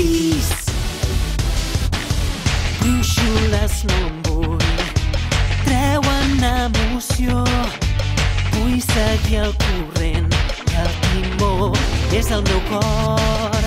peace. Grinxoles no em vull, treuen emoció. Vull seguir el corrent el timó és el meu cor.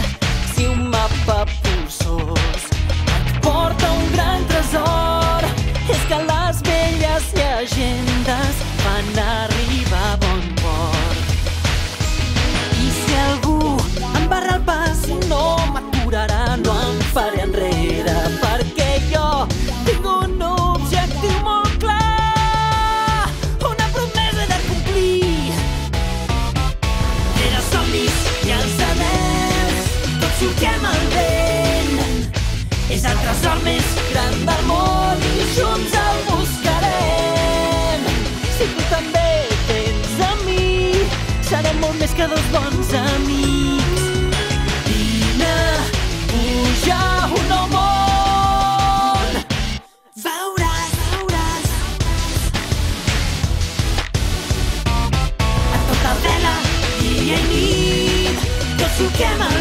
És el més gran del món i junts el buscarem. Si tu també tens a mi, serem molt més que dos bons amics. Vine, puja un nou món. Veuràs, veuràs. A tota vela, dia i nit, tots suquem el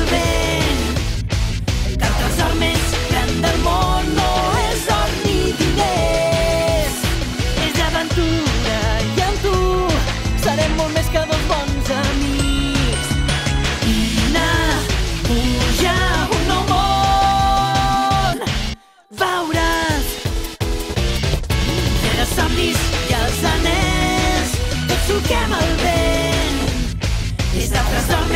puja un nou món. Veuràs Rere somnis i els anells tots suquem el vent. És el tresor